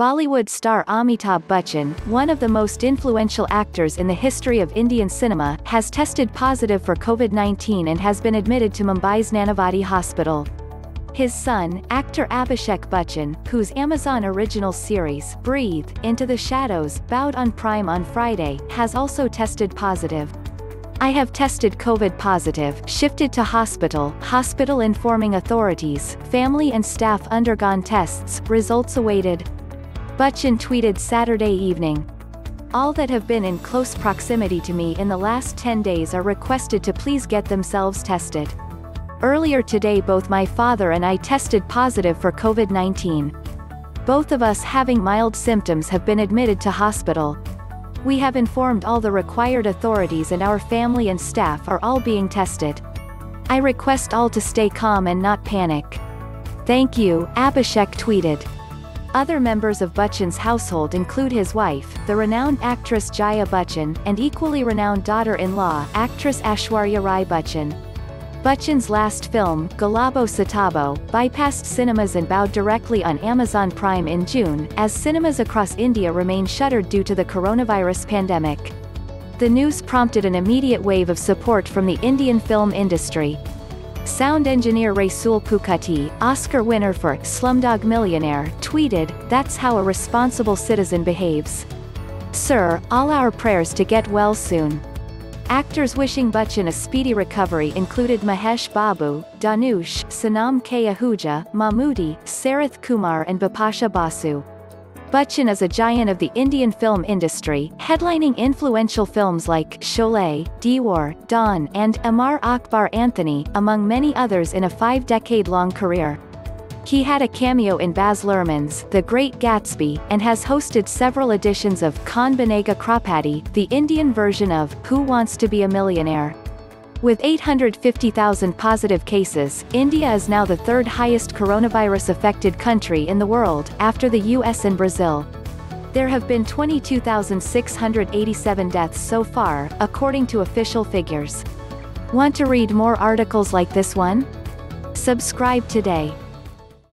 Bollywood star Amitabh Bachchan, one of the most influential actors in the history of Indian cinema, has tested positive for COVID-19 and has been admitted to Mumbai's Nanavati Hospital. His son, actor Abhishek Bachchan, whose Amazon original series, Breathe, Into the Shadows, bowed on Prime on Friday, has also tested positive. I have tested COVID positive, shifted to hospital, hospital informing authorities, family and staff undergone tests, results awaited. Bachchan tweeted Saturday evening. All that have been in close proximity to me in the last 10 days are requested to please get themselves tested. Earlier today both my father and I tested positive for COVID-19. Both of us having mild symptoms have been admitted to hospital. We have informed all the required authorities and our family and staff are all being tested. I request all to stay calm and not panic. Thank you, Abhishek tweeted. Other members of Bachchan's household include his wife, the renowned actress Jaya Bachchan, and equally renowned daughter-in-law, actress Aishwarya Rai Bachchan. Bachchan's last film, Gulabo Sitabo, bypassed cinemas and bowed directly on Amazon Prime in June, as cinemas across India remain shuttered due to the coronavirus pandemic. The news prompted an immediate wave of support from the Indian film industry. Sound engineer Resul Pookutty, Oscar winner for Slumdog Millionaire, tweeted, That's how a responsible citizen behaves. Sir, all our prayers to get well soon. Actors wishing Bachchan a speedy recovery included Mahesh Babu, Dhanush, Sonam K. Ahuja, Mammootty, Sarath Kumar and Bipasha Basu. Bachchan is a giant of the Indian film industry, headlining influential films like Sholay, Diwar, Don and Amar Akbar Anthony, among many others in a five-decade-long career. He had a cameo in Baz Luhrmann's The Great Gatsby, and has hosted several editions of Kaun Banega Crorepati, the Indian version of Who Wants to be a Millionaire. With 850,000 positive cases, India is now the third highest coronavirus-affected country in the world, after the US and Brazil. There have been 22,687 deaths so far, according to official figures. Want to read more articles like this one? Subscribe today.